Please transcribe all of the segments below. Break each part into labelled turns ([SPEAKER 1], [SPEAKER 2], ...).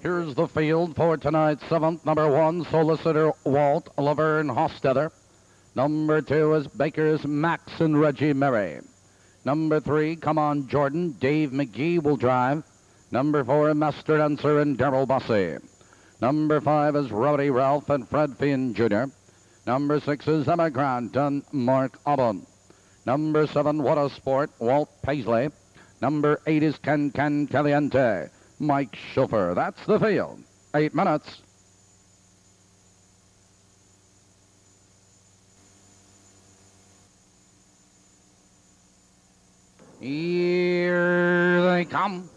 [SPEAKER 1] Here's the field for tonight's seventh. Number one, Solicitor Walt Lavern Hostetler. Number two is Baker's Max and Reggie Murray. Number three, Come On Jordan, Dave McGee will drive. Number four, Master Dancer and Daryl Bossy. Number five is Rowdy Ralph and Fred Finn Jr. Number six is Emma Grant and Mark Aubin. Number seven, What a Sport, Walt Paisley. Number eight is Can Can Caliente, Mike Chauffeur. That's the field. Eight minutes. Here they come.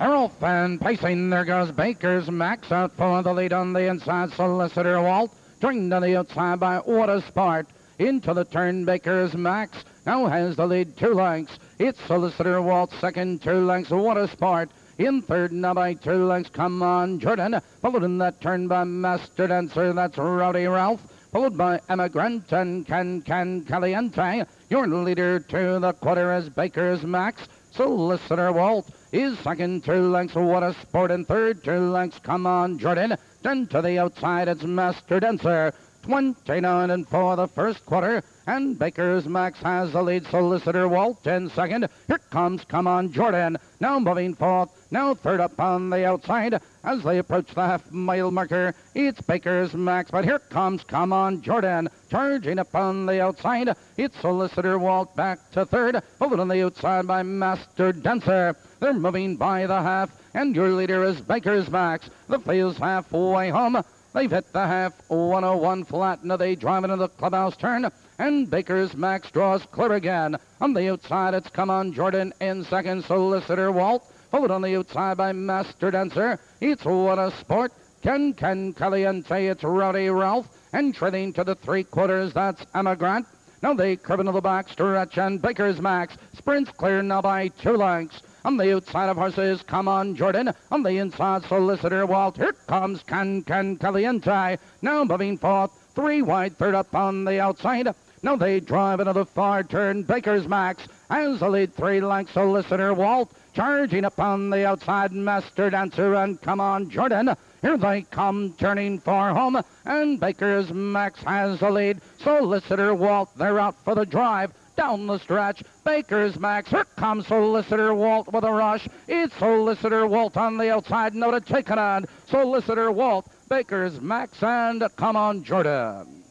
[SPEAKER 1] Errol Fan pacing. There goes Baker's Max out for the lead on the inside. Solicitor Walt joined on the outside by What a Sport. Into the turn, Baker's Max now has the lead two lengths. It's Solicitor Walt second, two lengths. What a Sport. In third, now by two lengths. Come on, Jordan. Followed in that turn by Master Dancer. That's Rowdy Ralph. Followed by Emma Grant and Can Can Caliente. Your leader to the quarter is Baker's Max. Solicitor Walt is second, two lengths. What a sport in third, two lengths. Come on, Jordan. Then to the outside, it's Master Dancer. 29 and 4 the first quarter. And Baker's Max has the lead. Solicitor Walt in second. Here comes Come On Jordan. Now moving fourth. Now third up on the outside. As they approach the half mile marker, it's Baker's Max. But here comes Come On Jordan. Charging up on the outside. It's Solicitor Walt back to third. Followed on the outside by Master Dancer. They're moving by the half. And your leader is Baker's Max. The field's halfway home. They've hit the half 101 flat. Now they drive into the clubhouse turn. And Baker's Max draws clear again. On the outside, it's Come On Jordan in second. Solicitor Walt. Followed on the outside by Master Dancer. It's What a Sport. Can Can Caliente. It's Rowdy Ralph. And trailing to the three quarters, that's Emma Grant. Now they curve into the back stretch. And Baker's Max sprints clear now by two lengths. On the outside of horses, come on, Jordan. On the inside, Solicitor Walt. Here comes Can Can Caliente. Now moving forth, three wide, third up on the outside. Now they drive into the far turn. Baker's Max has the lead three lengths. Solicitor Walt charging up on the outside. Master Dancer and come on, Jordan. Here they come, turning for home, and Baker's Max has the lead. Solicitor Walt, they're out for the drive down the stretch. Baker's Max. Here comes Solicitor Walt with a rush. It's Solicitor Walt on the outside. No to take it on. Solicitor Walt, Baker's Max, and come on, Jordan.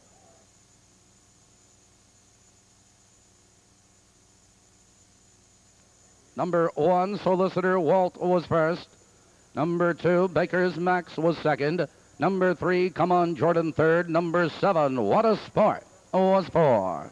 [SPEAKER 1] Number one, Solicitor Walt was first. Number two, Baker's Max was second. Number three, Come On Jordan third. Number seven, What a Sport was four.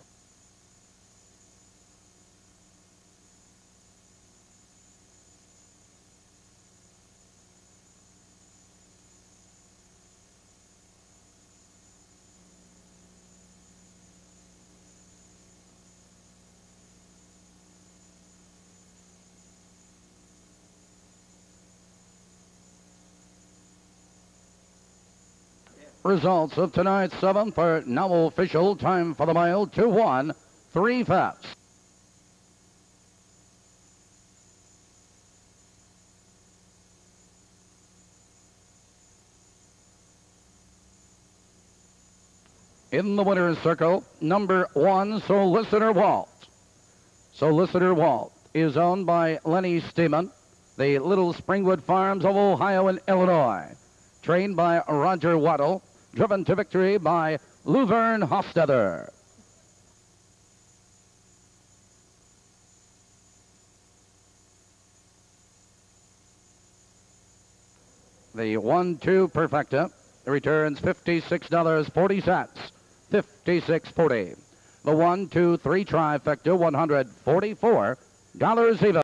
[SPEAKER 1] Results of tonight's seventh are now official. Time for the mile 2 1, three fast. In the winner's circle, number one, Solicitor Walt. Solicitor Walt is owned by Lenny Steeman, the Little Springwood Farms of Ohio and Illinois. Trained by Roger Waddle, driven to victory by Lavern Hostetler. The one-two perfecta returns fifty-six dollars forty cents, fifty-six forty. The one, two, three trifecta, one hundred forty-four dollars even.